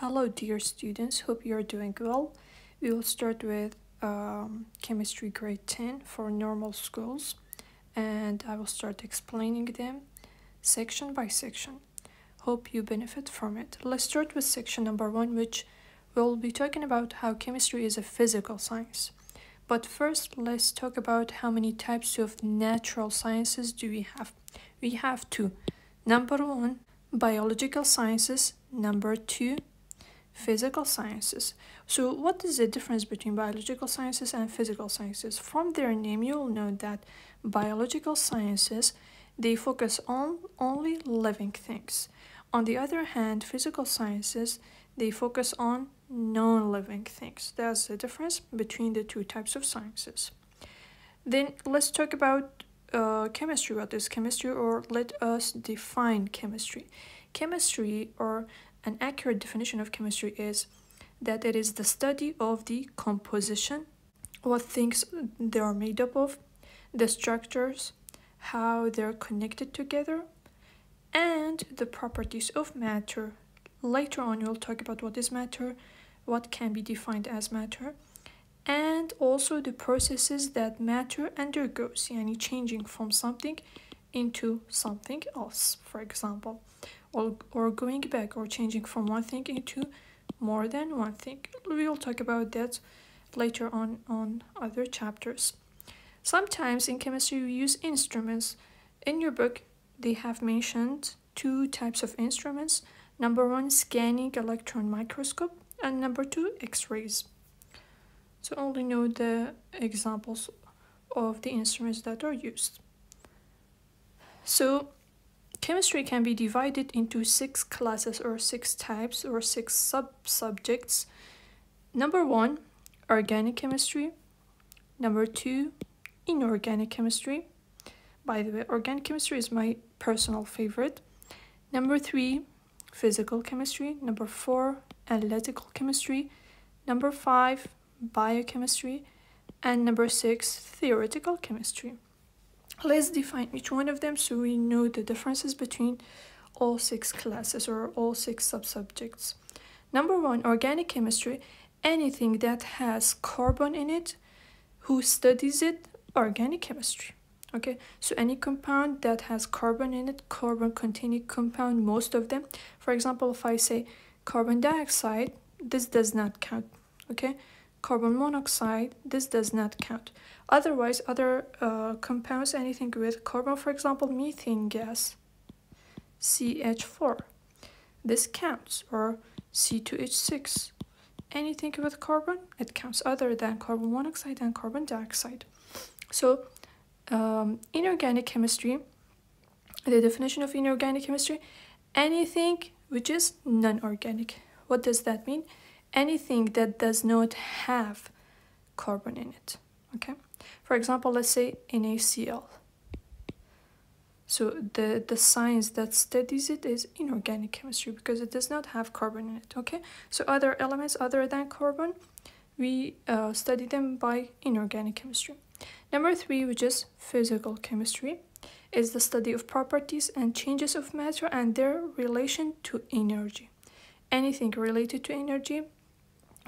Hello, dear students. Hope you are doing well. We will start with um, chemistry grade 10 for normal schools, and I will start explaining them section by section. Hope you benefit from it. Let's start with section number one, which we will be talking about how chemistry is a physical science. But first, let's talk about how many types of natural sciences do we have. We have two. Number one, biological sciences. Number two, physical sciences. So, what is the difference between biological sciences and physical sciences? From their name, you will know that biological sciences they focus on only living things. On the other hand, physical sciences they focus on non-living things. That's the difference between the two types of sciences. Then let's talk about uh, chemistry. What is chemistry, or let us define chemistry. Chemistry, or an accurate definition of chemistry is that it is the study of the composition, what things they are made up of, the structures, how they're connected together, and the properties of matter. Later on, we'll talk about what is matter, what can be defined as matter, and also the processes that matter undergoes, yani changing from something into something else, for example or, or going back or changing from one thing into more than one thing. We will talk about that later on on other chapters. Sometimes in chemistry you use instruments. In your book, they have mentioned two types of instruments. Number one, scanning electron microscope, and number two, X-rays. So only know the examples of the instruments that are used. So Chemistry can be divided into six classes or six types or six sub-subjects. Number one, organic chemistry. Number two, inorganic chemistry. By the way, organic chemistry is my personal favorite. Number three, physical chemistry. Number four, analytical chemistry. Number five, biochemistry. And number six, theoretical chemistry. Let's define each one of them so we know the differences between all six classes or all six subsubjects. Number one, organic chemistry, anything that has carbon in it, who studies it, organic chemistry. Okay, so any compound that has carbon in it, carbon containing compound, most of them. For example, if I say carbon dioxide, this does not count. Okay, carbon monoxide, this does not count. Otherwise, other uh, compounds, anything with carbon, for example, methane gas, CH4, this counts, or C2H6. Anything with carbon, it counts other than carbon monoxide and carbon dioxide. So, um, inorganic chemistry, the definition of inorganic chemistry, anything which is non-organic. What does that mean? Anything that does not have carbon in it, okay? For example, let's say NaCl. So the, the science that studies it is inorganic chemistry because it does not have carbon in it, okay? So other elements other than carbon, we uh, study them by inorganic chemistry. Number three, which is physical chemistry, is the study of properties and changes of matter and their relation to energy. Anything related to energy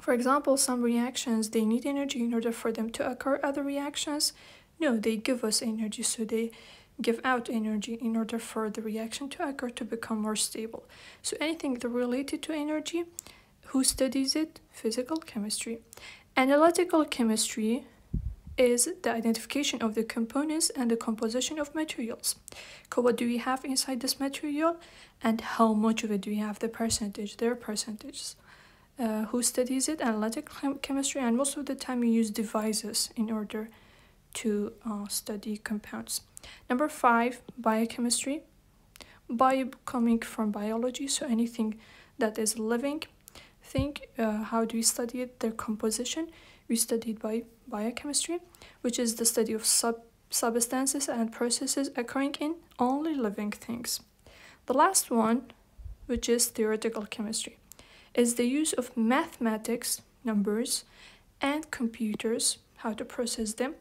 for example, some reactions, they need energy in order for them to occur. Other reactions, no, they give us energy, so they give out energy in order for the reaction to occur to become more stable. So anything related to energy, who studies it? Physical chemistry. Analytical chemistry is the identification of the components and the composition of materials. So What do we have inside this material and how much of it do we have, the percentage, their percentages uh, who studies it, analytic chem chemistry, and most of the time you use devices in order to uh, study compounds. Number five, biochemistry. Bio coming from biology, so anything that is living. Think uh, how do we study it? Their composition. We studied by biochemistry, which is the study of sub substances and processes occurring in only living things. The last one, which is theoretical chemistry is the use of mathematics, numbers, and computers, how to process them,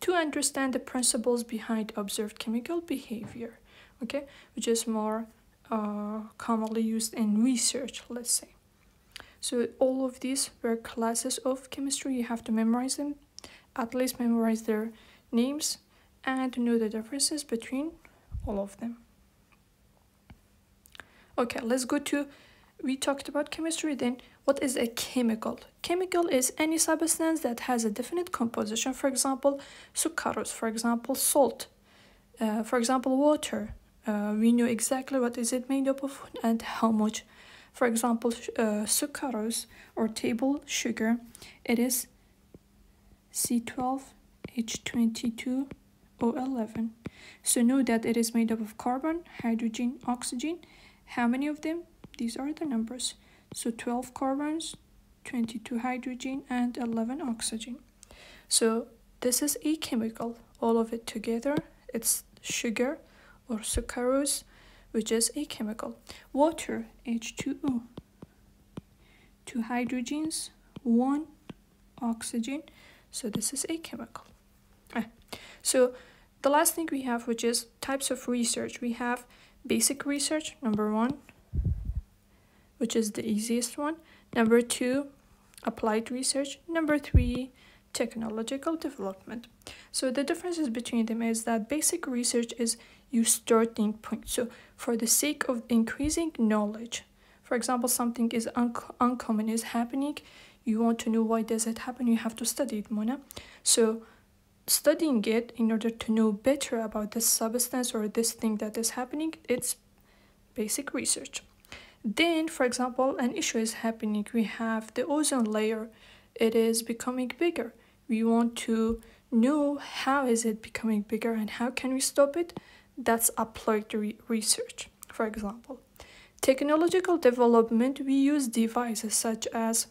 to understand the principles behind observed chemical behavior, okay, which is more uh, commonly used in research, let's say. So all of these were classes of chemistry. You have to memorize them, at least memorize their names and know the differences between all of them. Okay, let's go to, we talked about chemistry, then what is a chemical? Chemical is any substance that has a definite composition, for example, sucrose, for example, salt, uh, for example, water. Uh, we know exactly what is it made up of and how much. For example, uh, sucrose or table sugar, it is C12H22O11. So know that it is made up of carbon, hydrogen, oxygen, how many of them? These are the numbers. So 12 carbons, 22 hydrogen, and 11 oxygen. So this is a chemical. All of it together, it's sugar or sucrose, which is a chemical. Water, H2O. Two hydrogens, one oxygen. So this is a chemical. Ah. So the last thing we have, which is types of research. We have basic research, number one, which is the easiest one. Number two, applied research. Number three, technological development. So the differences between them is that basic research is your starting point. So for the sake of increasing knowledge, for example, something is un uncommon is happening, you want to know why does it happen, you have to study it, Mona. So studying it in order to know better about this substance or this thing that is happening, it's basic research. Then, for example, an issue is happening. We have the ozone layer. It is becoming bigger. We want to know how is it becoming bigger and how can we stop it. That's applied re research, for example. Technological development, we use devices such as,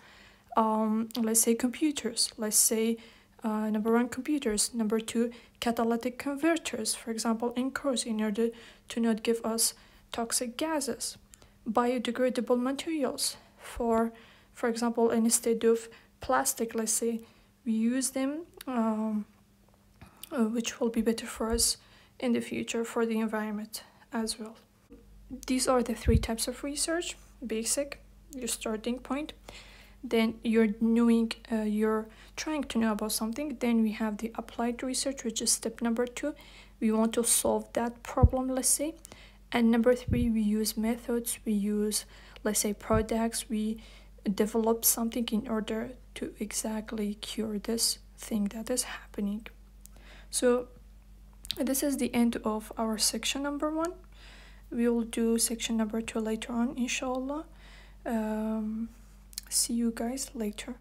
um, let's say, computers. Let's say uh, number one, computers. Number two, catalytic converters, for example, in cars, in order to not give us toxic gases. Biodegradable materials. For, for example, instead of plastic, let's say, we use them, um, uh, which will be better for us in the future for the environment as well. These are the three types of research, basic, your starting point. Then you're knowing uh, you're trying to know about something. Then we have the applied research which is step number two. We want to solve that problem let's say and number three we use methods. We use let's say products. We develop something in order to exactly cure this thing that is happening. So this is the end of our section number one. We will do section number two later on inshallah. Um, See you guys later.